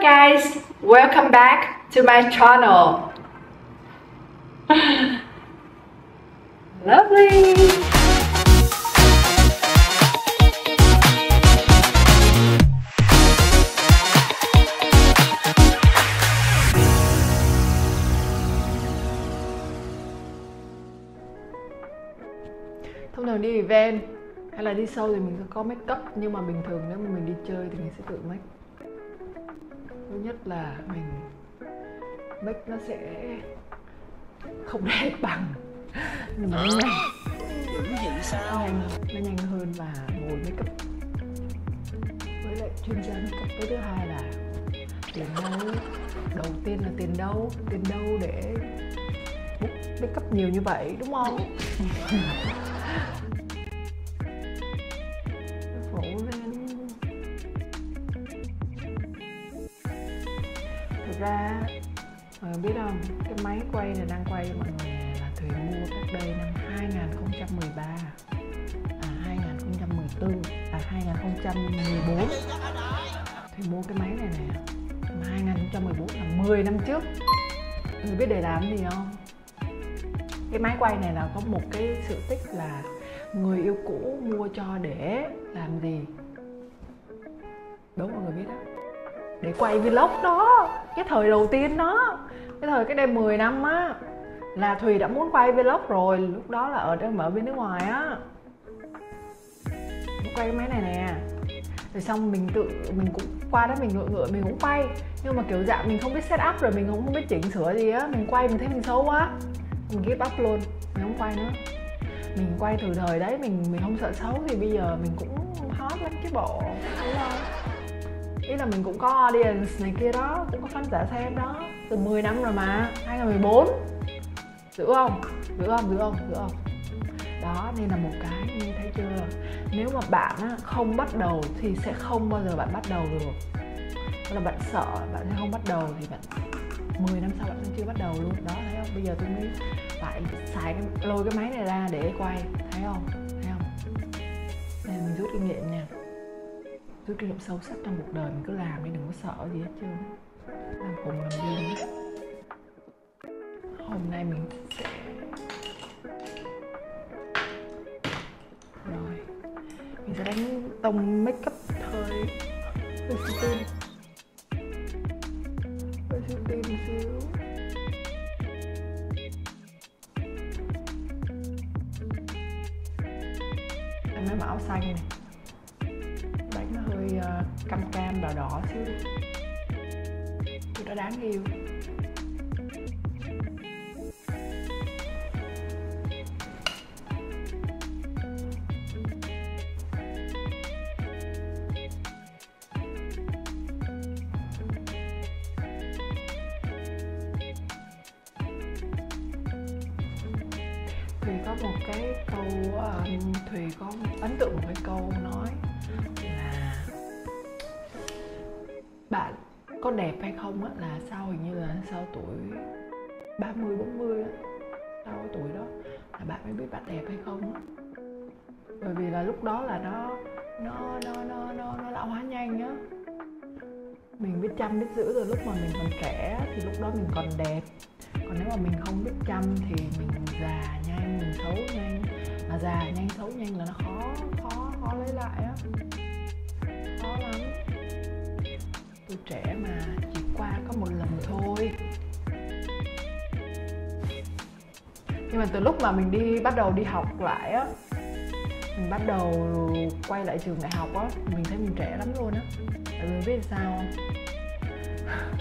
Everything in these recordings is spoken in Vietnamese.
guys, welcome back to my channel. Lovely. Thông thường đi event hay là đi sâu thì mình sẽ có make up nhưng mà bình thường nếu mà mình đi chơi thì mình sẽ tự make thứ nhất là mình make nó sẽ không đẹp bằng. Nhưng mà nó nhanh nó nhanh nó nhanh hơn là ngồi up. Với lại chuyên gia make up cái thứ hai là tiền đâu đầu tiên là tiền đâu tiền đâu để book up nhiều như vậy đúng không thực ra mọi người biết không? Cái máy quay này đang quay mọi người là thùy mua cách đây năm 2013 à 2014 à 2014 thì mua cái máy này nè. Năm 2014 là 10 năm trước. Người biết để làm gì không? Cái máy quay này là có một cái sự tích là người yêu cũ mua cho để làm gì? Đúng mọi người biết đó để quay vlog đó. Cái thời đầu tiên đó. Cái thời cái đây 10 năm á, là thùy đã muốn quay vlog rồi. Lúc đó là ở đang ở bên nước ngoài á. Quay cái máy này nè. Rồi xong mình tự, mình cũng qua đó mình ngựa ngựa, mình cũng quay. Nhưng mà kiểu dạng mình không biết set up rồi, mình cũng không biết chỉnh sửa gì á. Mình quay, mình thấy mình xấu quá. Mình give up luôn. Mình không quay nữa. Mình quay từ thời đấy, mình mình không sợ xấu thì bây giờ mình cũng hot lắm chứ bộ. Đúng không? Ý là mình cũng có audience này kia đó cũng có khán giả xem đó. Từ 10 năm rồi mà 2014 giữ không? Giữ không? Giữ không? Giữ không? Đó nên là một cái như thấy chưa? Nếu mà bạn á, không bắt đầu thì sẽ không bao giờ bạn bắt đầu được. Hoặc là bạn sợ bạn sẽ không bắt đầu thì bạn 10 năm sau bạn vẫn chưa bắt đầu luôn. Đó thấy không? Bây giờ tôi mới phải xài cái lôi cái máy này ra để quay. Thấy không? Thấy không? Nên mình rút kinh nghiệm nha rút kinh nghiệm sâu sắc trong cuộc đời mình cứ làm đi, đừng có sợ gì hết trơn. Làm cùng làm riêng hôm nay mình sẽ rồi. Mình sẽ đánh tông make up hơi hơi xíu tin hơi xíu tin một xíu. Em lấy màu xanh này. Đáng yêu Thùy có một cái câu uh, Thùy có ấn tượng một cái câu nói có đẹp hay không á là sau hình như là sau tuổi 30 40 á sau tuổi đó là bạn mới biết bạn đẹp hay không á. Bởi vì là lúc đó là nó nó nó nó nó, nó lão hóa nhanh á. Mình biết chăm biết giữ từ lúc mà mình còn trẻ thì lúc đó mình còn đẹp. Còn nếu mà mình không biết chăm thì mình già nhanh mình xấu nhanh. Mà già nhanh xấu nhanh là nó khó khó khó lấy lại á tuổi trẻ mà, chỉ qua có một lần thôi. Nhưng mà từ lúc mà mình đi, bắt đầu đi học lại á, mình bắt đầu quay lại trường đại học á, mình thấy mình trẻ lắm luôn á. Tại vì biết sao không?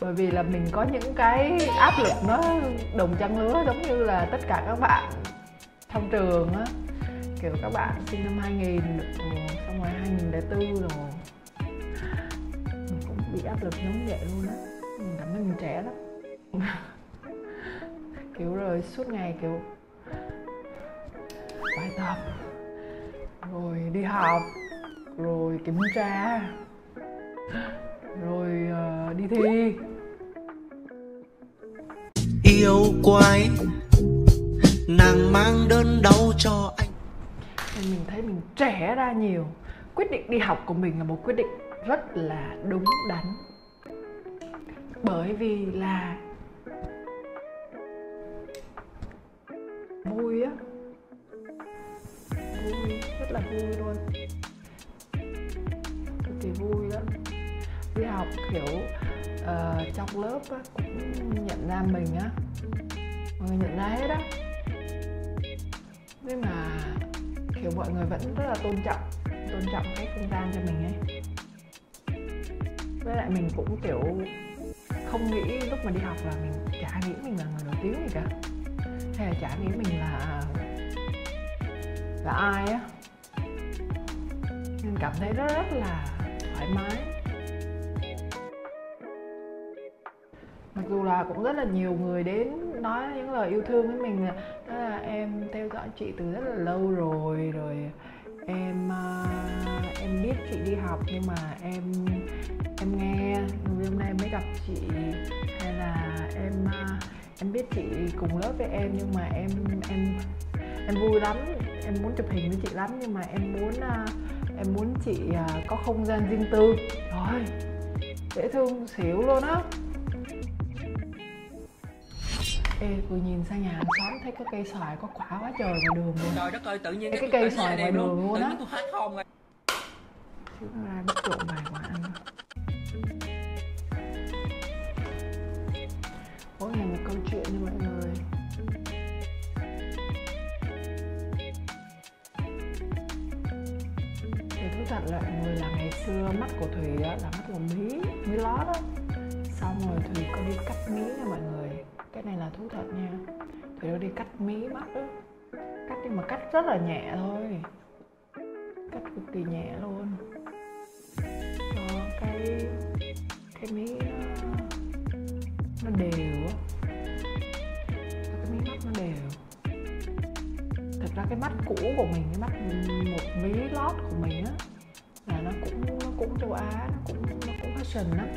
Bởi vì là mình có những cái áp lực nó đồng trang lứa, giống như là tất cả các bạn trong trường á. Kiểu các bạn sinh năm 2000 ừ, xong rồi 2004 rồi bị áp lực giống vậy luôn á. Mình cảm thấy mình trẻ lắm. Kiểu rồi suốt ngày kiểu bài tập rồi đi học rồi kiểm tra rồi uh, đi thi. Yêu quái nàng mang đơn đau cho anh. Mình thấy mình trẻ ra nhiều. Quyết định đi học của mình là một quyết định rất là đúng đắn. Bởi vì là vui á. Vui rất là vui luôn. Cực kỳ vui đó đi học kiểu uh, trong lớp á, cũng nhận ra mình á. Mọi người nhận ra hết á. Nhưng mà kiểu mọi người vẫn rất là tôn trọng tôn trọng cái không gian cho mình ấy với lại mình cũng kiểu không nghĩ lúc mà đi học là mình chả nghĩ mình là người nổi tiếng gì cả. Hay là chả nghĩ mình là là ai á. Nên cảm thấy rất rất là thoải mái. Mặc dù là cũng rất là nhiều người đến nói những lời yêu thương với mình là đó là em theo dõi chị từ rất là lâu rồi rồi em uh, em biết chị đi học nhưng mà em em nghe hôm nay em mới gặp chị hay là em uh, em biết chị cùng lớp với em nhưng mà em em em vui lắm. Em muốn chụp hình với chị lắm nhưng mà em muốn uh, em muốn chị uh, có không gian riêng tư. Rồi dễ thương xỉu luôn á. Ê, vừa nhìn sang nhà hàng xóm thấy có cây xoài có quả quá trời ngoài đường luôn. Trời đất ơi, tự nhiên cái, cái cây xoài ngoài đường luôn á. tôi hết hồn rồi Chứ ra bắt trộm nha mọi người. Để thú thật lại người là ngày xưa mắt của Thùy á, là mắt của mí, mí lót đó. Xong rồi Thùy có đi cắt mí nha mọi người. Cái này là thú thật nha. Thùy đã đi cắt mí mắt đó Cắt nhưng mà cắt rất là nhẹ thôi. Cắt cực kỳ nhẹ luôn. Cho cái cái mí nó, nó đều á. Thực ra cái mắt cũ của mình cái mắt một mí lót của mình á là nó cũng nó cũng châu á nó cũng nó cũng fashion lắm.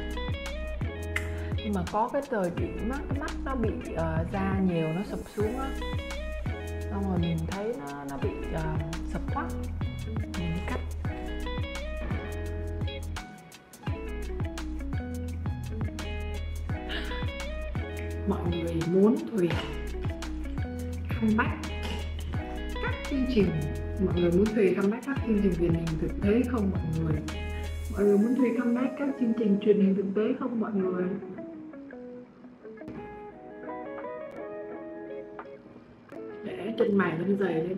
Nhưng mà có cái thời điểm á cái mắt nó bị uh, da nhiều nó sụp xuống á xong rồi mình thấy nó nó bị uh, sập mắt mình đi cắt. Mọi người muốn Thùy comeback các chương trình. Mọi người muốn thuê comeback các chương trình truyền hình thực tế không mọi người? Mọi người muốn thuê comeback các chương trình truyền hình thực tế không mọi người? Để chân mày lên dày lên.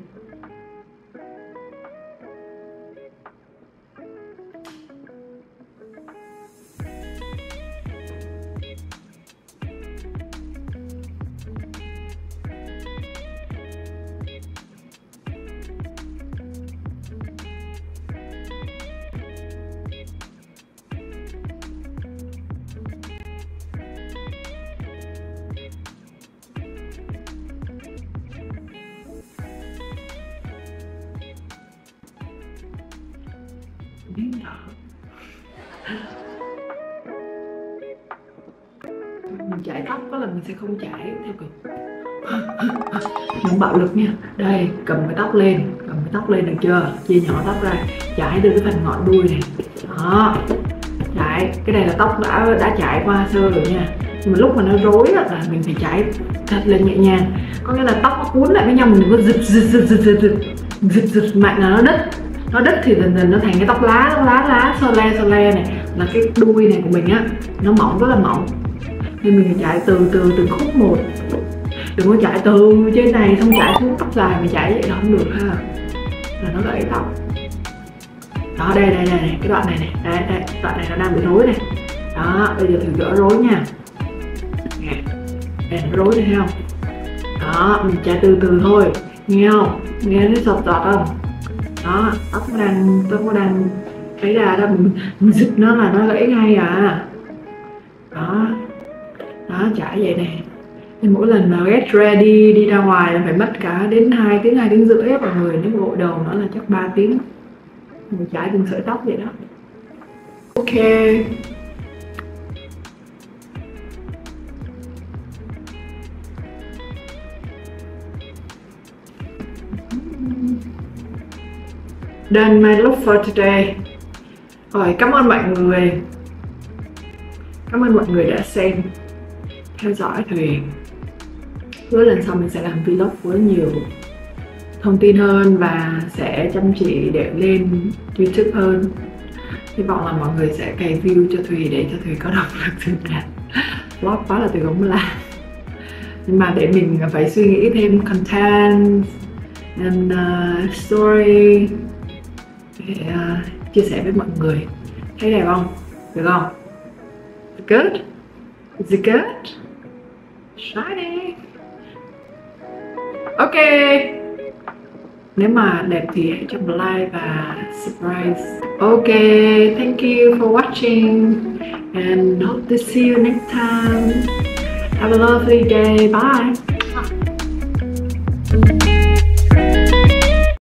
biến mình chạy tóc có là mình sẽ không chạy theo kiểu. Những bạo lực nha. Đây cầm cái tóc lên cầm cái tóc lên được chưa? Chia nhỏ tóc ra chải từ cái phần ngọn đuôi này. Đó. Chải cái này là tóc đã đã chải qua sơ rồi nha. Nhưng mà lúc mà nó rối là mình phải chải thật lên nhẹ nhàng. Có nghĩa là tóc nó cuốn lại với nhau mình đừng có giật giật giật giật giật giật, giật mạnh là nó đứt nó đứt thì dần dần nó thành cái tóc lá tóc lá lá, sơ le sơ le này. Là cái đuôi này của mình á, nó mỏng, rất là mỏng. Nên mình phải chạy từ từ từng khúc một. Đừng có chạy từ trên này, xong chạy xuống tóc dài mà chạy vậy là không được ha. Là nó gãy tóc. Đó, đây đây đây này cái đoạn này này. Đây đây, đoạn này nó đang bị rối này. Đó, bây giờ thử gỡ rối nha. Nè, đây nó rối này thấy không? Đó, mình chạy từ từ thôi. Nghe không? Nghe thấy sọt sọt không? Đó tóc nó đang tóc nó đang thấy ra đó mình, mình giúp nó là nó gãy ngay à. Đó. Đó chả vậy nè. Nên mỗi lần mà get ready đi ra ngoài là phải mất cả đến 2 tiếng 2 tiếng rưỡi mọi người nếu gội đầu nó là chắc 3 tiếng. Mình chải từng sợi tóc vậy đó. Ok. Done my look for today. Rồi cảm ơn mọi người. Cảm ơn mọi người đã xem theo dõi Thùy hứa lần sau mình sẽ làm vlog với nhiều thông tin hơn và sẽ chăm chỉ để lên youtube hơn. Hy vọng là mọi người sẽ cày view cho Thùy để cho Thùy có động lực thực hiện vlog quá là Thùy cũng làm. Nhưng mà để mình phải suy nghĩ thêm content and uh, story để uh, à, chia sẻ với mọi người. Thấy đẹp không? Được không? Good? Is it good? Shiny ok. Nếu mà đẹp thì hãy cho một like và subscribe ok thank you for watching. And hope to see you next time. Have a lovely day. Bye.